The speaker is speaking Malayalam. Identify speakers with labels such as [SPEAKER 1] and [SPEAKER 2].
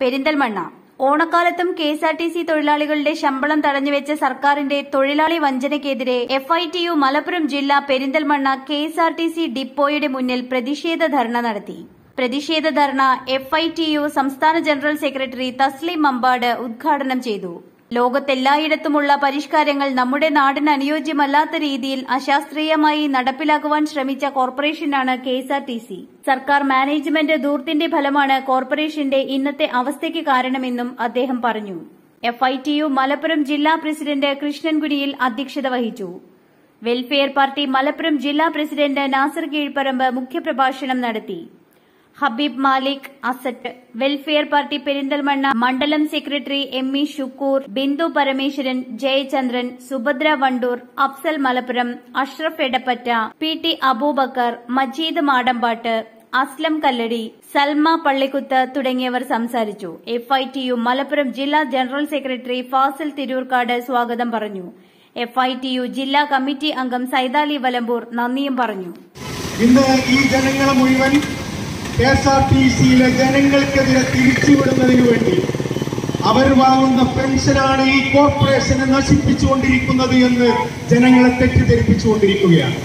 [SPEAKER 1] Perinthalmanna. ഓണക്കാലത്തും K S R T C തൊഴിലാളികളുടെ ശമ്പളം തടഞ്ഞുവെച്ച സർക്കാരിന്റെ തൊഴിലാളി വഞ്ചനയ്ക്കെതിരെ F I T U Malappuram ജില്ലാ Perinthalmanna K S R T C ഡിപ്പോയുടെ മുന്നിൽ പ്രതിഷേധ ധർണ നടത്തി. പ്രതിഷേധ ധർണ എഫ് ഐ ടി യു സംസ്ഥാന ജനറൽ സെക്രട്ടറി തസ്ലിം മമ്പാട് ഉദ്ഘാടനം ചെയ്തു. ലോകത്തെല്ലായിടത്തുമുള്ള പരിഷ്കാരങ്ങൾ നമ്മുടെ നാടിന് അനുയോജ്യമല്ലാത്ത രീതിയിൽ അശാസ്ത്രീയമായി നടപ്പിലാക്കുവാൻ ശ്രമിച്ച കോർപ്പറേഷനാണ് കെഎസ്ആർടിസി സർക്കാർ മാനേജ്മെന്റ് ദൂർത്തിന്റെ ഫലമാണ് കോർപ്പറേഷന്റെ ഇന്നത്തെ അവസ്ഥയ്ക്ക് കാരണമെന്നും അദ്ദേഹം പറഞ്ഞു. F I T U Malappuram ജില്ലാ പ്രസിഡന്റ് കൃഷ്ണൻകുടിയിൽ അധ്യക്ഷത വഹിച്ചു. വെൽഫെയർ പാർട്ടി മലപ്പുറം ജില്ലാ പ്രസിഡന്റ് നാസർ കീഴ്പ്പറമ്പ് മുഖ്യപ്രഭാഷണം നടത്തി. ഹബീബ് മാലിക് അസറ്റ്. വെൽഫെയർ പാർട്ടി പെരിന്തൽമണ്ണ മണ്ഡലം secretary M E Shukoor Bindu Parameswaran Jayachandran Subhadra Vandoor Afsal Malappuram Ashraf Edappatta P T Aboobacker Majeed Madambatt Aslam Kalladi Salma Pallikuth തുടങ്ങിയവർ സംസാരിച്ചു. F I T U Malappuram ജില്ലാ ജനറൽ സെക്രട്ടറി ഫാസിൽ തിരൂർക്കാട് സ്വാഗതം പറഞ്ഞു. എഫ് ഐ ടി യു ജില്ലാ കമ്മിറ്റി അംഗം സൈതാലി വലമ്പൂർ നന്ദിയും പറഞ്ഞു.
[SPEAKER 2] ഇന്ന് ഈ ജനങ്ങളെ മുഴുവൻ കെ എസ് ആർ ടി സിയിലെ ജനങ്ങൾക്കെതിരെ തിരിച്ചുവിടുന്നതിന് വേണ്ടി അവർ വാങ്ങുന്ന പെൻഷനാണ് ഈ കോർപ്പറേഷനെ നശിപ്പിച്ചുകൊണ്ടിരിക്കുന്നത് എന്ന് ജനങ്ങളെ തെറ്റിദ്ധരിപ്പിച്ചുകൊണ്ടിരിക്കുകയാണ്.